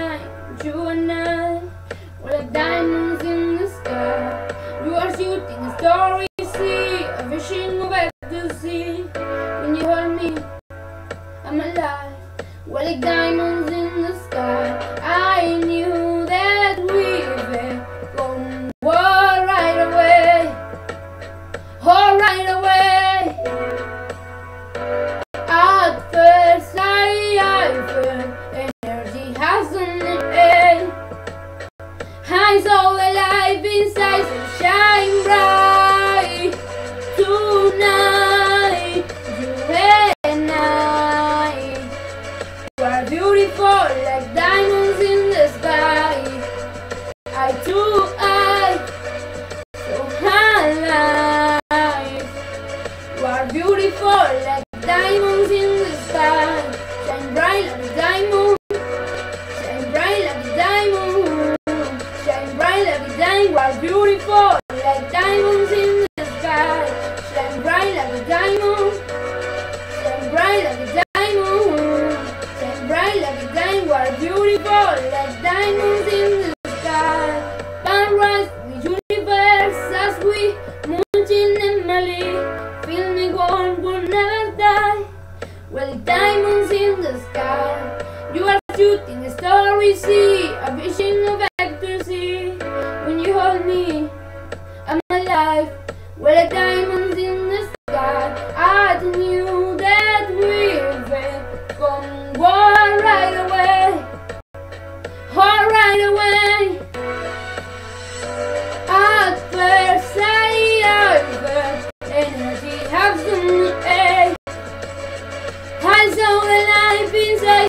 night, I, we're like diamonds in the sky. You are shooting a story, see, a vision of it to see. When you hold me, I'm alive, We're like diamonds. Saw the life inside, so shine bright like diamonds in the sky. Sunrise the universe as we multi-normally. Feel me one will never die. Well, the diamonds in the sky. You are shooting a star we see, a vision of ecstasy. When you hold me, I'm alive. Well, diamonds in the sky. I knew that we were going life inside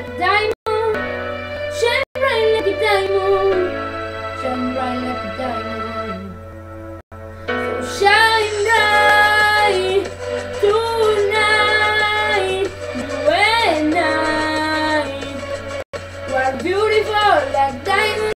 like a diamond. Shine bright like a diamond. Shine bright like a diamond. So shine bright tonight. You and I. We're beautiful like diamonds